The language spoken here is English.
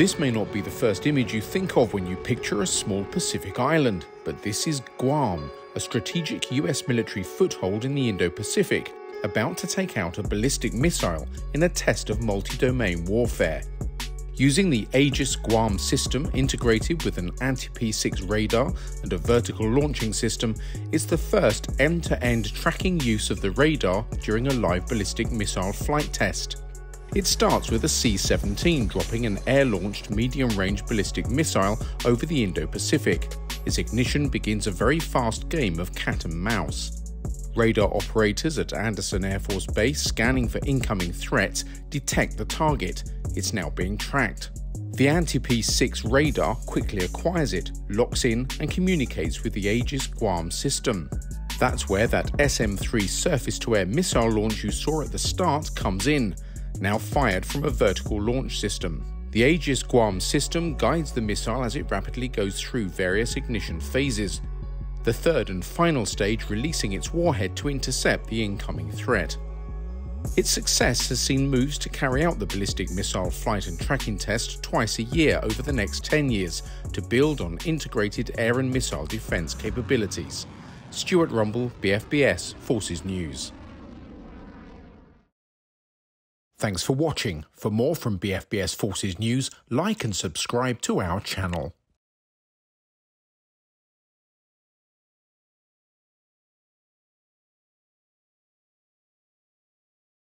This may not be the first image you think of when you picture a small Pacific island, but this is Guam, a strategic US military foothold in the Indo Pacific, about to take out a ballistic missile in a test of multi domain warfare. Using the Aegis Guam system integrated with an AN/TPY-6 radar and a vertical launching system, it's the first end to end tracking use of the radar during a live ballistic missile flight test. It starts with a C 17 dropping an air launched medium range ballistic missile over the Indo Pacific. Its ignition begins a very fast game of cat and mouse. Radar operators at Anderson Air Force Base scanning for incoming threats detect the target. It's now being tracked. The AN/TPY-6 radar quickly acquires it, locks in, and communicates with the Aegis Guam system. That's where that SM 3 surface to air missile launch you saw at the start comes in now fired from a vertical launch system. The Aegis Guam system guides the missile as it rapidly goes through various ignition phases, the third and final stage releasing its warhead to intercept the incoming threat. Its success has seen moves to carry out the ballistic missile flight and tracking test twice a year over the next 10 years to build on integrated air and missile defense capabilities. Stuart Rumble, BFBS, Forces News. Thanks for watching. For more from BFBS Forces News, like and subscribe to our channel.